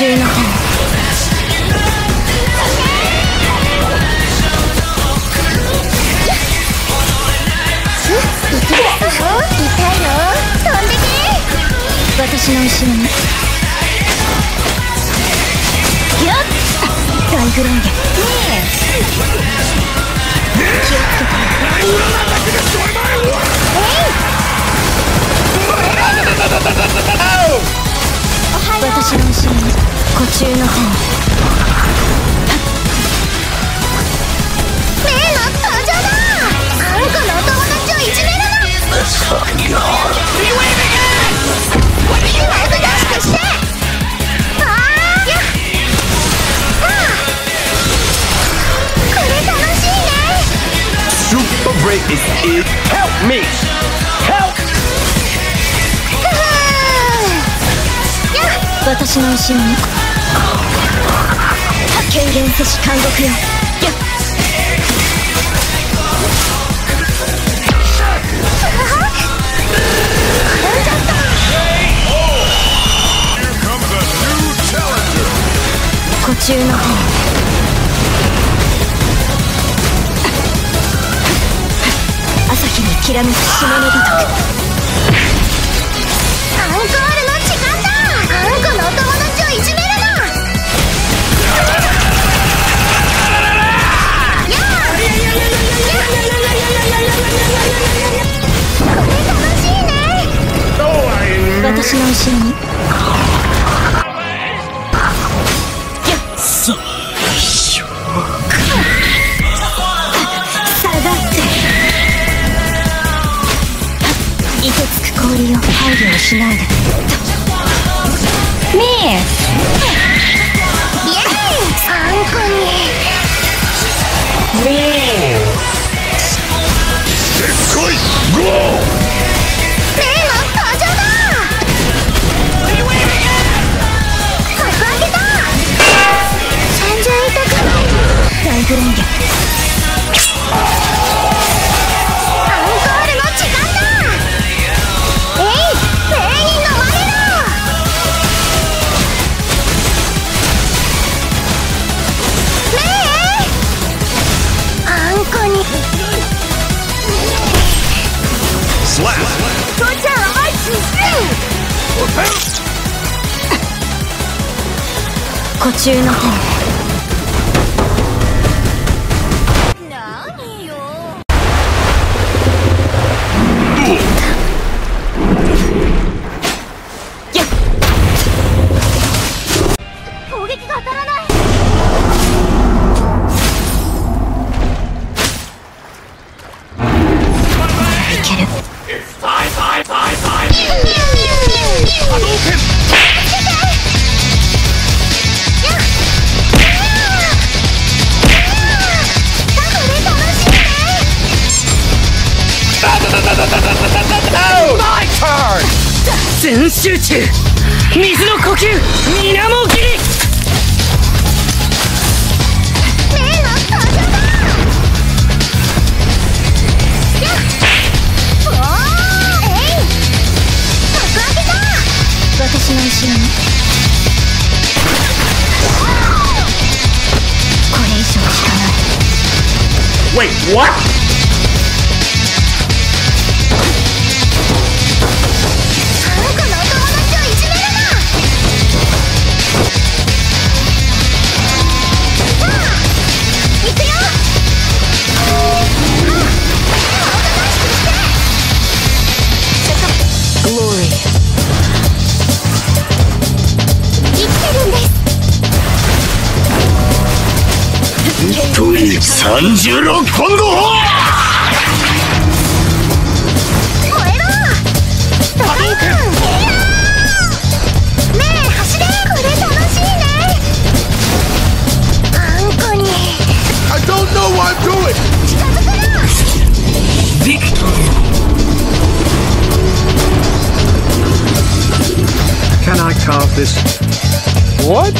中の痛いの飛んでけ私の後ろに。やっ大グレンゲね気をつけて湖中の手にメイの登場だあんこのお友達をいじめるなおとなしくしてあーやっあーこれ楽しいね Super Break is it? Help me! Help! 私の後ろに権限せし監獄よ。やっ。中の朝日にきらめく下根人。アン私の後ろに氷を配慮をしないで。ミイエーイ。あんこに湖中の手全集中水の呼吸水面切り私の後ろにこれ以上引かない Wait, what? 36本の砲燃えろドカンいやーねえ走れこれ楽しいねあんこに I don't know what I'm doing! 近づくなビクトリ Can I carve this? What?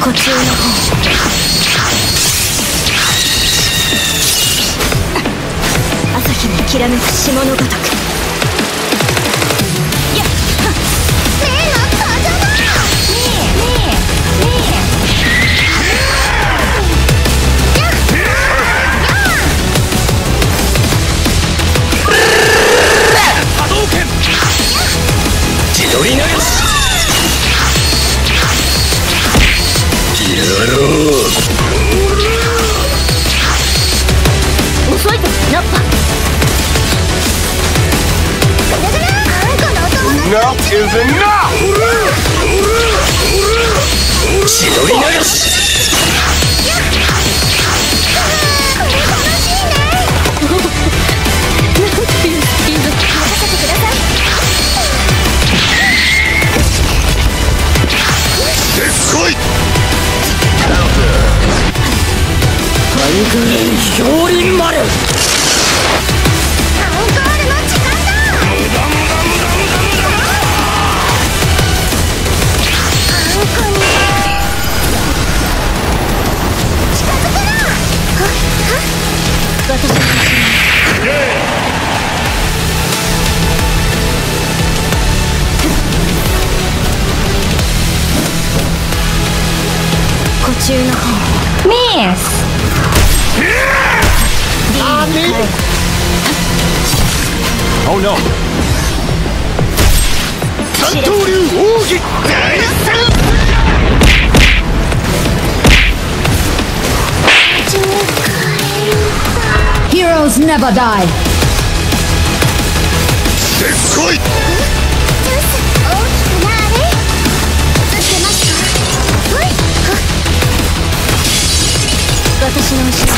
こちの方 朝日にきらめく霜のごとく。Enough is enough! 千鳥流し完全氷丸こちらの方ミス。Oh no. 三刀流奥義大戦 Heroes never die. でっこい这东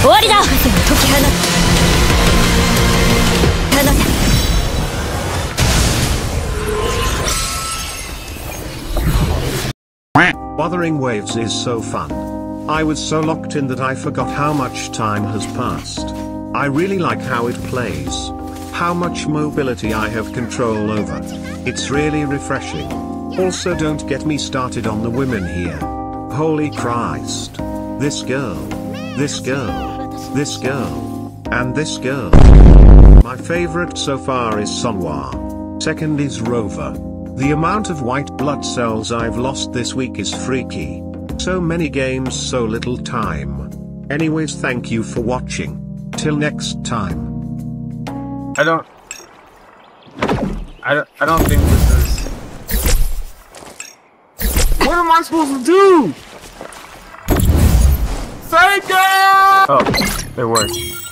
終わりだ解き放た放て Bothering waves is so fun. I was so locked in that I forgot how much time has passed. I really like how it plays. How much mobility I have control over. It's really refreshing. Also don't get me started on the women here. Holy Christ. This girl. This girl. This girl. And this girl. My favorite so far is Sunwa. Second is Rover. The amount of white blood cells I've lost this week is freaky. So many games, so little time. Anyways, thank you for watching. Till next time. I don't. I don't. I don't think this is. What am I supposed to do? Thank you! Oh, they worked.